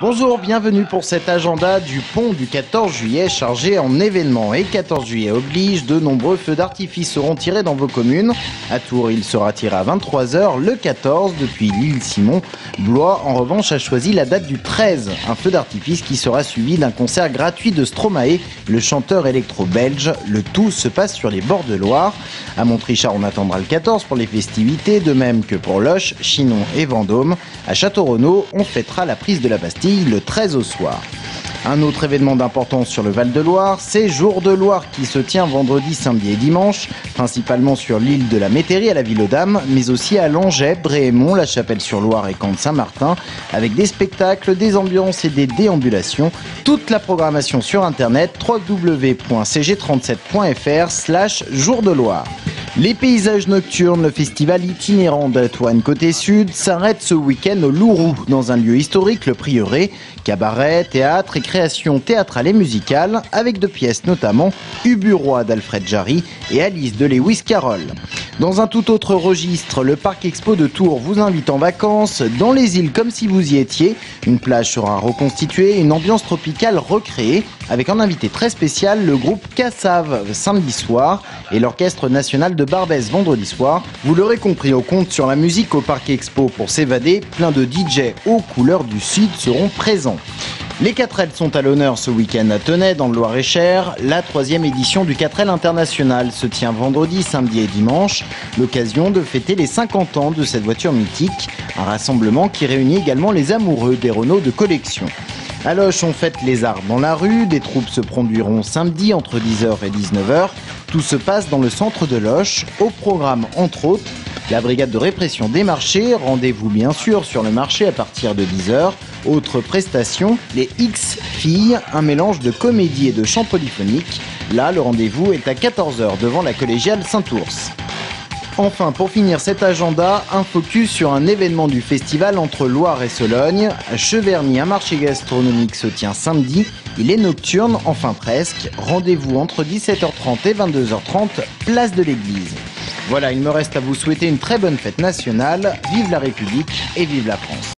Bonjour, bienvenue pour cet agenda du pont du 14 juillet chargé en événements. Et 14 juillet oblige, de nombreux feux d'artifice seront tirés dans vos communes. À Tours, il sera tiré à 23h le 14 depuis l'île Simon. Blois, en revanche, a choisi la date du 13, un feu d'artifice qui sera suivi d'un concert gratuit de Stromae, le chanteur électro-belge. Le tout se passe sur les bords de Loire. À Montrichard, on attendra le 14 pour les festivités, de même que pour Loche, Chinon et Vendôme. À Château-Renaud, on fêtera la prise de la Bastille le 13 au soir. Un autre événement d'importance sur le Val-de-Loire, c'est Jour de Loire qui se tient vendredi, samedi et dimanche, principalement sur l'île de la Métairie à la Ville aux Dames, mais aussi à Langeais, Bréhémont, La Chapelle-sur-Loire et Camp-Saint-Martin, avec des spectacles, des ambiances et des déambulations. Toute la programmation sur internet www.cg37.fr slash Jour de Loire. Les paysages nocturnes, le festival itinérant de Toine côté sud, s'arrête ce week-end au Lourou, dans un lieu historique, le Prieuré. Cabaret, théâtre et création théâtrale et musicale, avec deux pièces notamment Ubu-Roi d'Alfred Jarry et Alice de Lewis Carroll. Dans un tout autre registre, le Parc Expo de Tours vous invite en vacances dans les îles comme si vous y étiez. Une plage sera reconstituée, une ambiance tropicale recréée, avec un invité très spécial, le groupe Cassave samedi soir et l'Orchestre national de Barbès vendredi soir. Vous l'aurez compris, au compte sur la musique au Parc Expo pour s'évader, plein de DJ aux couleurs du Sud seront présents. Les 4L sont à l'honneur ce week-end à Tenay, dans le Loir-et-Cher. La troisième édition du 4L International se tient vendredi, samedi et dimanche. L'occasion de fêter les 50 ans de cette voiture mythique. Un rassemblement qui réunit également les amoureux des Renault de collection. À Loche, on fête les arts dans la rue. Des troupes se produiront samedi entre 10h et 19h. Tout se passe dans le centre de Loche. Au programme, entre autres, la brigade de répression des marchés. Rendez-vous bien sûr sur le marché à partir de 10h. Autre prestation, les X filles, un mélange de comédie et de chant polyphonique. Là, le rendez-vous est à 14h devant la collégiale Saint-Ours. Enfin, pour finir cet agenda, un focus sur un événement du festival entre Loire et Sologne. À Cheverny, un marché gastronomique se tient samedi. Il est nocturne, enfin presque. Rendez-vous entre 17h30 et 22h30, place de l'église. Voilà, il me reste à vous souhaiter une très bonne fête nationale. Vive la République et vive la France.